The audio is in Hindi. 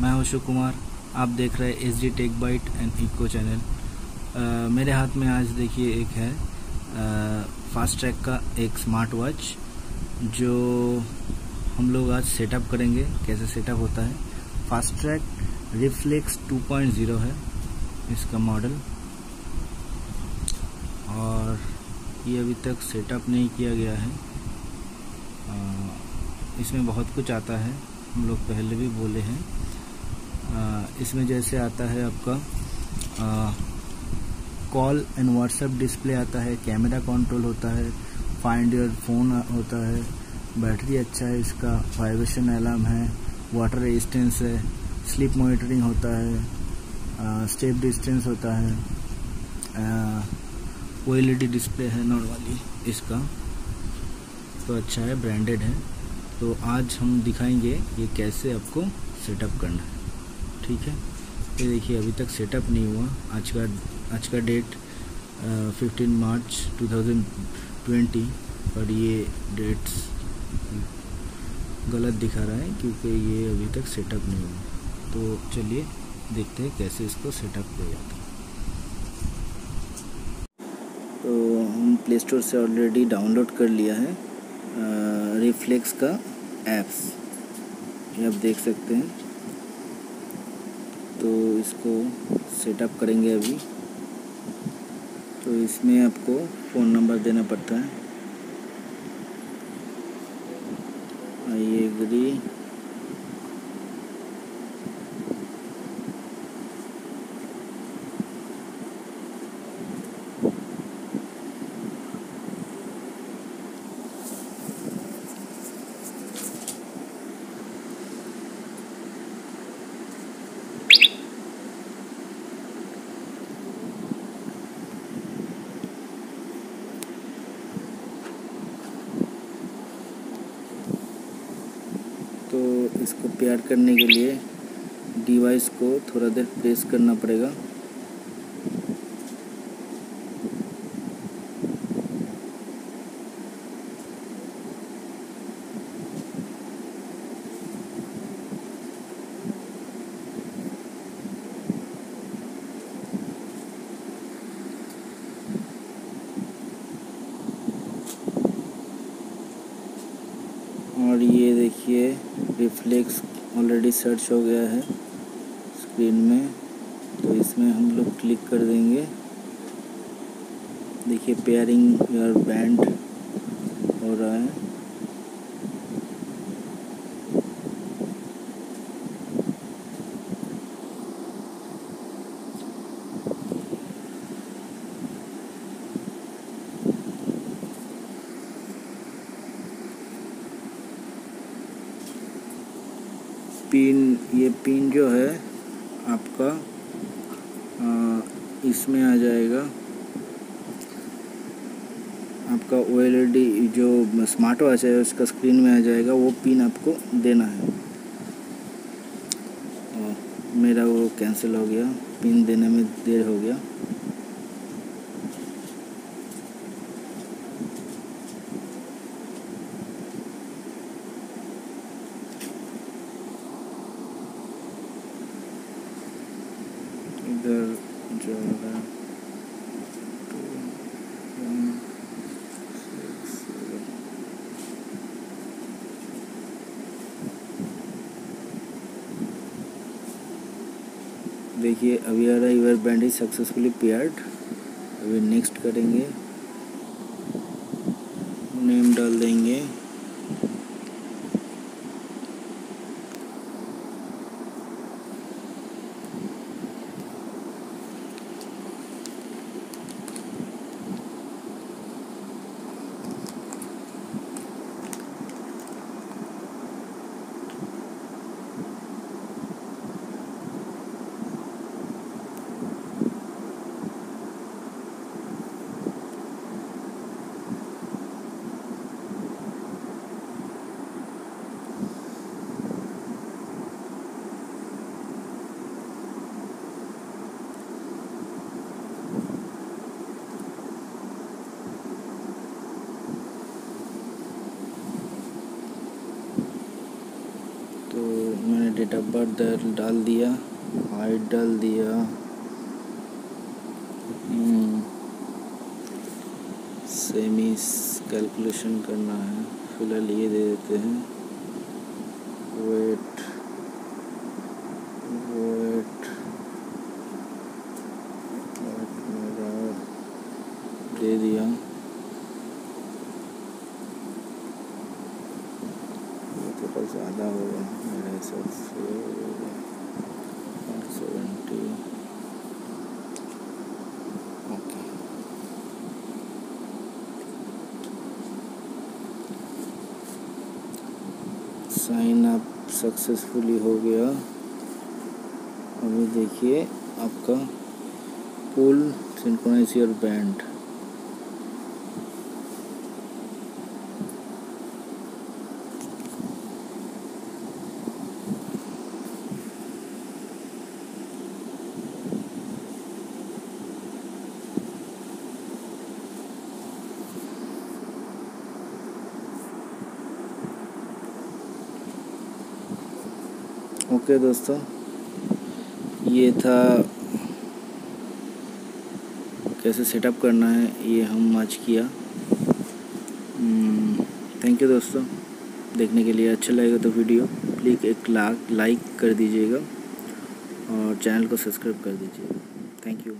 मैं शिव कुमार। आप देख रहे हैं S D tech byte and eco channel मेरे हाथ में आज देखिए एक है फास्ट ट्रैक का एक स्मार्ट वॉच जो हम लोग आज सेटअप करेंगे, कैसे सेटअप होता है। फास्ट ट्रैक रिफ्लेक्स 2.0 है इसका मॉडल और ये अभी तक सेटअप नहीं किया गया है। इसमें बहुत कुछ आता है, हम लोग पहले भी बोले हैं। इसमें जैसे आता है आपका कॉल एंड व्हाट्सएप डिस्प्ले आता है कैमरा कंट्रोल होता है फाइंड योर फ़ोन होता है, बैटरी अच्छा है इसका वाइब्रेशन अलार्म है वाटर रेजिस्टेंस है स्लीप मॉनिटरिंग होता है स्टेप डिस्टेंस होता है ओ एल डिस्प्ले है नॉर्मली इसका। तो अच्छा है ब्रांडेड है। तो आज हम दिखाएँगे ये कैसे आपको सेटअप करना है। ठीक है। ये देखिए, अभी तक सेटअप नहीं हुआ। आज का आज का डेट फिफ्टीन मार्च 2020 पर ये डेट्स गलत दिखा रहा है क्योंकि ये अभी तक सेटअप नहीं हुआ। तो चलिए देखते हैं कैसे इसको सेटअप किया जाता है। तो हम प्ले स्टोर से ऑलरेडी डाउनलोड कर लिया है रिफ्लेक्स का एप्स ये आप देख सकते हैं। तो इसको सेटअप करेंगे अभी। तो इसमें आपको फ़ोन नंबर देना पड़ता है। आइए एग्री इसको प्यार करने के लिए डिवाइस को थोड़ा देर प्रेस करना पड़ेगा। और ये देखिए रिफ्लेक्स ऑलरेडी सर्च हो गया है स्क्रीन में। तो इसमें हम लोग क्लिक कर देंगे। देखिए पेयरिंग योर बैंड हो रहा है पिन, ये पिन जो है आपका इसमें आ जाएगा। आपका ओ जो स्मार्ट वॉच है, उसका स्क्रीन में आ जाएगा, वो पिन आपको देना है। मेरा वो कैंसिल हो गया, पिन देने में देर हो गया। इधर जो है देखिए, अभी आ रहा है your band is successfully paired. अभी नेक्स्ट करेंगे। नेम डाल देंगे। डेट ऑफ़ बर्थ डाल दिया हाइट डाल दिया। सेमी कैलकुलेशन करना है, फ़िलहाल ये दे देते हैं। वेट वेट दे दिया। ज़्यादा होगा मेरे हिसाब से सेवेंटी साइन अप सक्सेसफुली हो गया। अभी देखिए आपका pull synchronise your band okay दोस्तों, ये था कैसे सेटअप करना है, ये हम आज किया। थैंक यू दोस्तों, देखने के लिए अच्छा लगेगा तो वीडियो प्लीज़ एक लाख लाइक कर दीजिएगा और चैनल को सब्सक्राइब कर दीजिएगा। Thank you